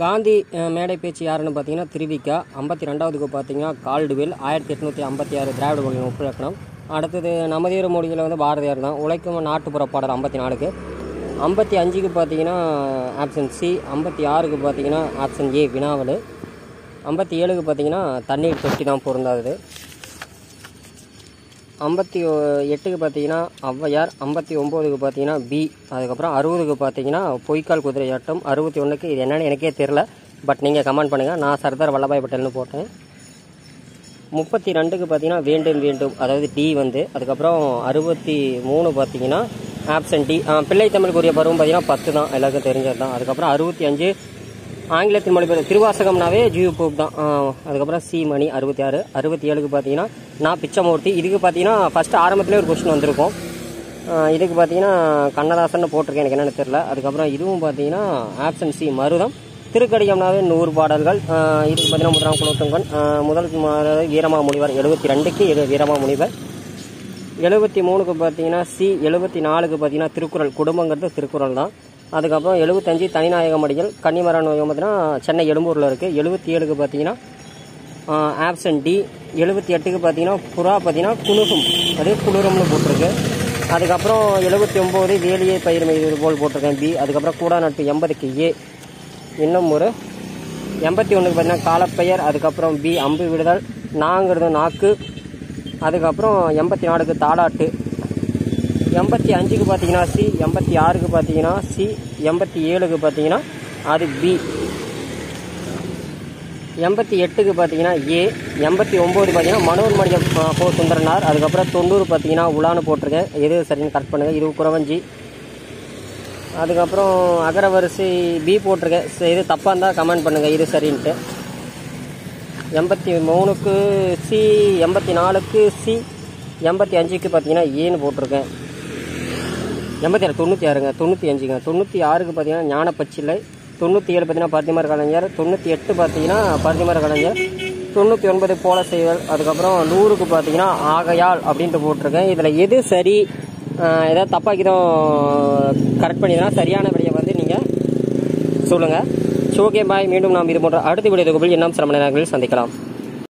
காந்தி மேடை பேச்சு யாருன்னு பார்த்தீங்கன்னா திருவிக்கா. ஐம்பத்தி ரெண்டாவதுக்கு பார்த்தீங்கன்னா கால்டுவெல் ஆயிரத்தி எட்நூற்றி ஐம்பத்தி ஆறு திராவிட மொழியின் முப்பிலக்கணம் அடுத்தது நமதீர மொழியில் வந்து பாரதியார் தான். உழைக்கும் நாட்டுப்புற பாடல் ஐம்பத்தி நாலுக்கு ஐம்பத்தி அஞ்சுக்கு பார்த்தீங்கன்னா ஆப்ஷன் சி. ஐம்பத்தி ஆறுக்கு பார்த்தீங்கன்னா ஆப்ஷன் ஏ வினாவல். ஐம்பத்தி ஏழுக்கு பார்த்தீங்கன்னா தண்ணீர் தொட்டி தான் பொருந்தாது ஐம்பத்தி எட்டுக்கு பார்த்தீங்கன்னா ஔவையார் ஐம்பத்தி ஒம்போதுக்கு பார்த்தீங்கன்னா பி அதுக்கப்புறம் அறுபதுக்கு பார்த்தீங்கன்னா பொய்க்கால் குதிரையாட்டம் அறுபத்தி ஒன்றுக்கு இது என்னென்னு எனக்கே தெரில பட் நீங்கள் கமெண்ட் பண்ணுங்கள் நான் சர்தார் வல்லபாய் பட்டேல்னு போட்டேன். முப்பத்தி ரெண்டுக்கு பார்த்தீங்கன்னா வேண்டும் வேண்டும் அதாவது டி வந்து அதுக்கப்புறம் அறுபத்தி மூணு பார்த்தீங்கன்னா ஆப்ஷன் டி பிள்ளை தமிழுக்குரிய பருவம் பார்த்தீங்கன்னா பத்து தான். எல்லாருக்கும் தெரிஞ்சது தான் அதுக்கப்புறம் அறுபத்தி அஞ்சு ஆங்கிலத்தின் மொழிபெயர்ப்பு திருவாசகம்னாவே ஜியூ போப் தான். அதுக்கப்புறம் சி மணி அறுபத்தி ஆறு அறுபத்தி ஏழுக்கு பார்த்தீங்கன்னா நான் பிச்சமூர்த்தி. இதுக்கு பார்த்தீங்கன்னா ஃபஸ்ட்டு ஆரம்பத்திலே ஒரு கொஸ்டின் வந்திருக்கும். இதுக்கு பார்த்தீங்கன்னா கண்ணதாசன் போட்டிருக்கேன் எனக்கு என்னென்னு தெரில அதுக்கப்புறம் இதுவும் பார்த்தீங்கன்னா ஆப்ஷன் சி மருதம். திருக்கடியம்னாவே நூறு பாடல்கள். இதுக்கு பார்த்தீங்கன்னா முதலாம் குலோத்துங்கன். முதல் வீரமா முனிவர். எழுபத்தி ரெண்டுக்கு இது வீரமா முனிவர். எழுபத்தி மூணுக்கு பார்த்தீங்கன்னா சி. எழுபத்தி நாலுக்கு பார்த்தீங்கன்னா திருக்குறள். குடும்பங்கிறது திருக்குறள் தான். அதுக்கப்புறம் எழுபத்தஞ்சு தனிநாயகம் அடிகள் கன்னிமரம் நோயம் பார்த்தீங்கன்னா சென்னை எழும்பூரில் இருக்குது எழுபத்தி ஏழுக்கு பார்த்தீங்கன்னா ஆப்சன் டி. எழுபத்தி எட்டுக்கு பார்த்தீங்கன்னா புறா பார்த்தீங்கன்னா குணுகும் அதே குளிரம்னு போட்டிருக்கு. அதுக்கப்புறம் எழுபத்தி ஒம்பது வேலியை பயிர் மீது போல் போட்டிருக்கேன் பி. அதுக்கப்புறம் கூடா நட்பு எண்பதுக்கு ஏ. இன்னும் ஒரு எண்பத்தி ஒன்றுக்கு பார்த்தீங்கன்னா காலப்பெயர் அதுக்கப்புறம் பி அம்பு விடுதல் நாங்கிறது நாக்கு அதுக்கப்புறம் எண்பத்தி நாலுக்கு தாலாட்டு எண்பத்தி அஞ்சுக்கு பார்த்தீங்கன்னா சி எண்பத்தி ஆறுக்கு பார்த்தீங்கன்னா சி எண்பத்தி ஏழுக்கு பார்த்தீங்கன்னா அது பி எண்பத்தி எட்டுக்கு பார்த்தீங்கன்னா ஏ எண்பத்தி ஒம்பது பார்த்தீங்கன்னா மனோர் மணியம் போ சுந்தரனார். அதுக்கப்புறம் தொண்ணூறு பார்த்தீங்கன்னா உலான்னு போட்டிருக்கேன். எது சரின்னு கரெக்ட் பண்ணுங்கள் இது குறவஞ்சி. அதுக்கப்புறம் அகரவரிசை பி போட்டிருக்கேன். சரி, இது தப்பாக இருந்தால் கமெண்ட் பண்ணுங்கள் இது சரின்ட்டு. எண்பத்தி மூணுக்கு சி எண்பத்தி நாலுக்கு சி எண்பத்தி அஞ்சுக்கு பார்த்தீங்கன்னா ஏன்னு போட்டிருக்கேன். எண்பத்தி ஆறு தொண்ணூற்றி ஆறுங்க தொண்ணூற்றி அஞ்சுங்க. தொண்ணூற்றி ஆறுக்கு பார்த்தீங்கன்னா ஞானப்பச்சிலை. தொண்ணூற்றி ஏழு பார்த்தீங்கன்னா பரதிமர கலைஞர். தொண்ணூற்றி எட்டு பார்த்தீங்கன்னா பருத்திமர கலைஞர். தொண்ணூற்றி ஒன்பது போல செய்தல் அதுக்கப்புறம் நூறுக்கு பார்த்தீங்கன்னா ஆகையால் அப்படின்ட்டு போட்டிருக்கேன். இதில் எது சரி? எதாவது ஏதாவது கரெக்ட் பண்ணிதான் சரியான விடையை வந்து நீங்கள் சொல்லுங்கள் ஓகே பாய் மீண்டும் நாம் இது போன்ற அடுத்த வீடியோ தொகுப்பில் இன்னும் சில மணி நேரங்களில் சந்திக்கலாம்.